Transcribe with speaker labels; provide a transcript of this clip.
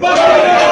Speaker 1: Bye.